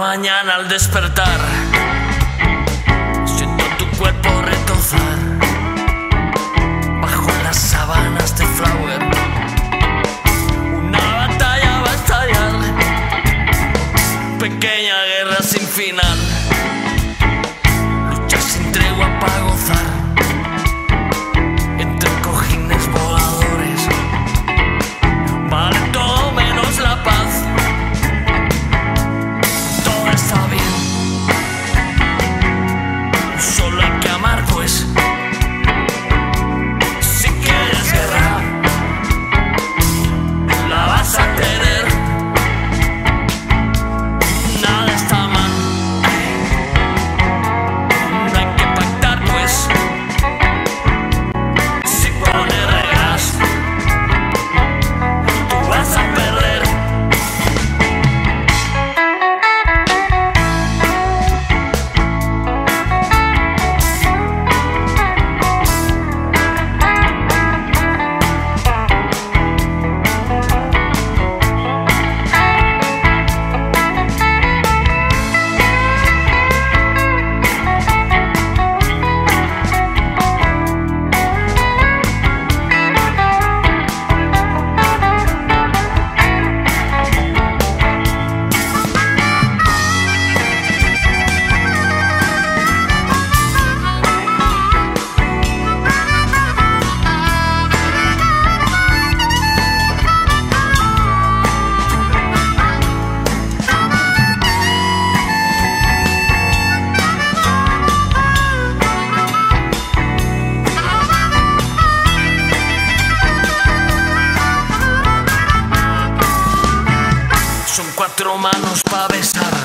al despertar. Siento tu cuerpo retozar bajo las sábanas de Flower. Una batalla va a estallar, pequeña guerra sin final. Lucha sin tregua para gozar cuatro manos pa' besar.